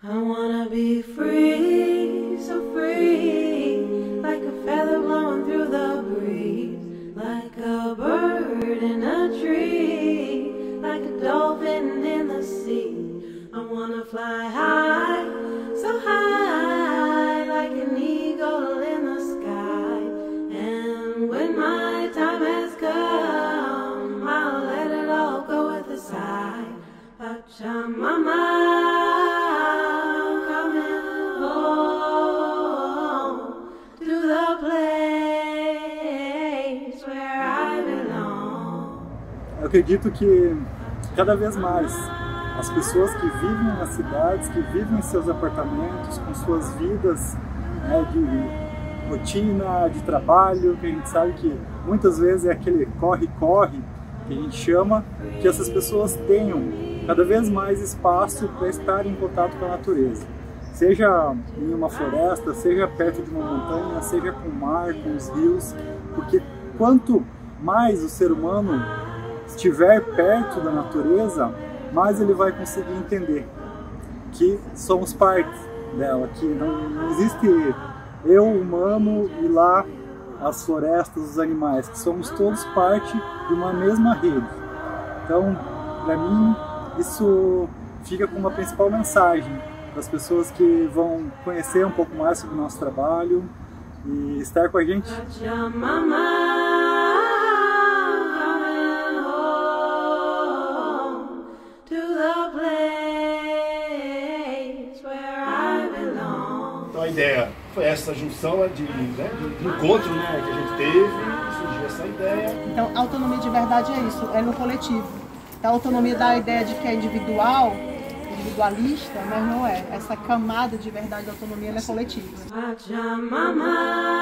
I wanna be free, so free, like a feather blowing through the breeze, like a bird in a tree, like a dolphin in the sea. I wanna fly high, so high, like an eagle in the sky. And when my time has come, I'll let it all go with a sigh. Pachamama, I'm acredito que cada vez mais as pessoas que vivem nas cidades, que vivem em seus apartamentos, com suas vidas né, de rotina, de trabalho, que a gente sabe que muitas vezes é aquele corre-corre que a gente chama, que essas pessoas tenham cada vez mais espaço para estar em contato com a natureza. Seja em uma floresta, seja perto de uma montanha, seja com o mar, com os rios, porque quanto mais o ser humano estiver perto da natureza, mais ele vai conseguir entender que somos parte dela, que não, não existe eu humano e lá as florestas, os animais, que somos todos parte de uma mesma rede. Então, para mim, isso fica como uma principal mensagem para as pessoas que vão conhecer um pouco mais sobre o nosso trabalho e estar com a gente. Então a ideia foi essa junção né, de, né, de, de encontro né, que a gente teve, surgiu essa ideia. Então, autonomia de verdade é isso, é no coletivo. Então, a autonomia dá a ideia de que é individual, individualista, mas não é. Essa camada de verdade da autonomia ela é coletiva. Pachamama,